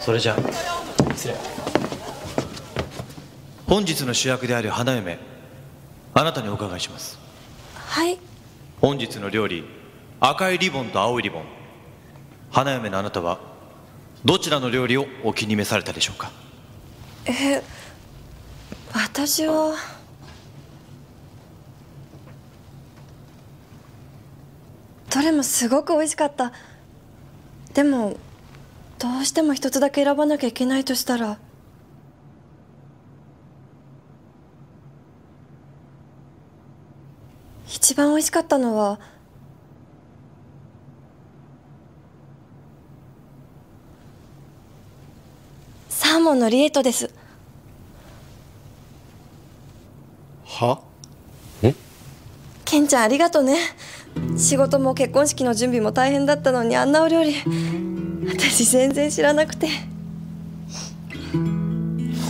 それじゃ失礼。本日の主役である花嫁あなたにお伺いします。はい。本日の料理赤いリボンと青いリボン。花嫁のあなたはどちらの料理をお気に召されたでしょうか？え私は。どれもすごく美味しかった。でもどうしても一つだけ選ばなきゃいけないとしたら。一番美味しかったのはサーモンのリエットです。は？ケンちゃんありがとね。仕事も結婚式の準備も大変だったのにあんなお料理私全然知らなくて。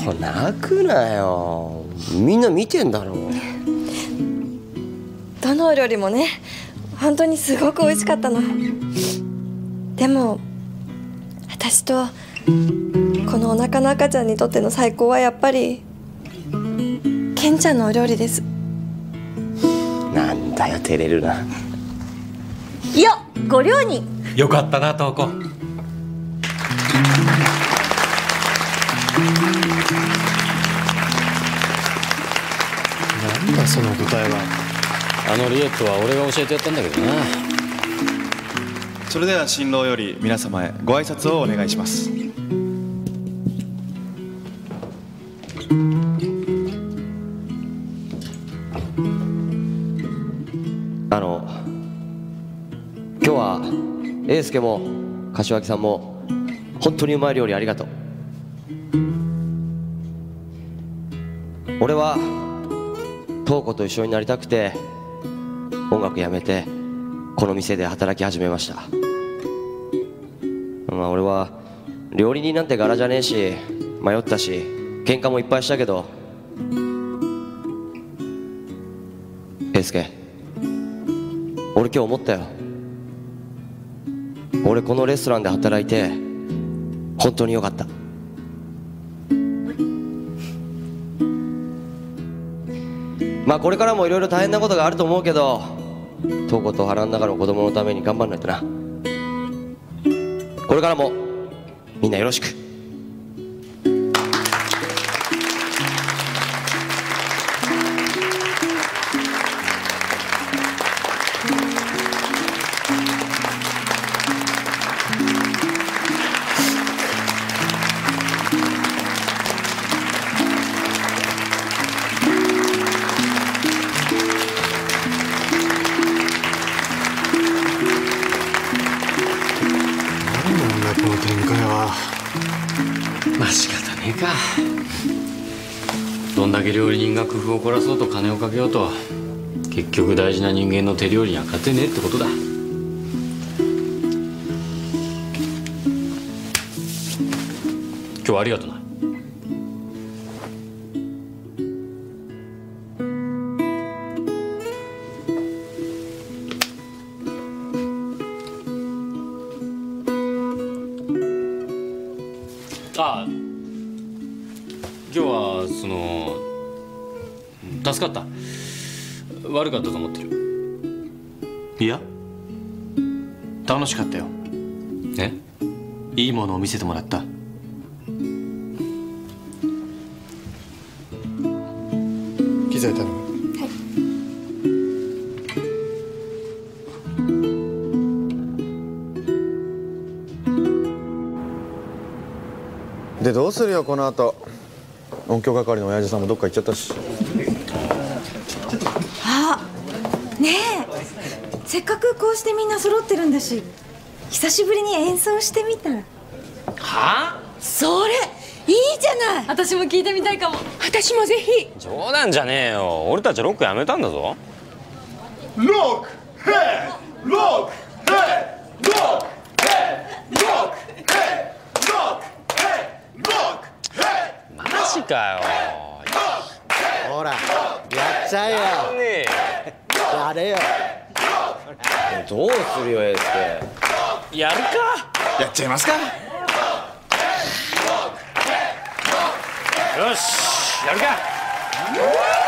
もう泣くなよ。みんな見てんだろ。どのお料理もね本当にすごく美味しかったの。でも私とこのお腹の赤ちゃんにとっての最高はやっぱりケンちゃんのお料理です。なんだよ照れるな。よご両人。よかったな瞳子なんだその答えは。あのリエットは俺が教えてやったんだけどな。それでは新郎より皆様へご挨拶をお願いします。あの今日は英介も柏木さんも本当にうまい料理ありがとう。俺は瞳子と一緒になりたくて音楽やめてこの店で働き始めました。まあ俺は料理人なんて柄じゃねえし迷ったし喧嘩もいっぱいしたけど。英介俺今日思ったよ。俺このレストランで働いて本当によかった。まあこれからもいろいろ大変なことがあると思うけど瞳子と腹の中の子供のために頑張んないとな。これからもみんなよろしく。あ仕方ねえか。どんだけ料理人が工夫を凝らそうと金をかけようと結局大事な人間の手料理には勝てねえってことだ。今日はありがとな。助かった。悪かったと思ってる。いや？楽しかったよ。え？いいものを見せてもらった。機材頼むでどうするよこの後。音響係の親父さんもどっか行っちゃったしあねえ。せっかくこうしてみんな揃ってるんだし久しぶりに演奏してみたら。はそれいいじゃない。私も聞いてみたいかも。私もぜひ。冗談じゃねえよ。俺たちロックやめたんだぞ。ロックヘッロックヘッロックヘッロックヘッロックヘッロックヘッマジかよ。ほらやっちゃえよ。ねやれよ。どうするよエースやるか。やっちゃいますか。よし。やるか。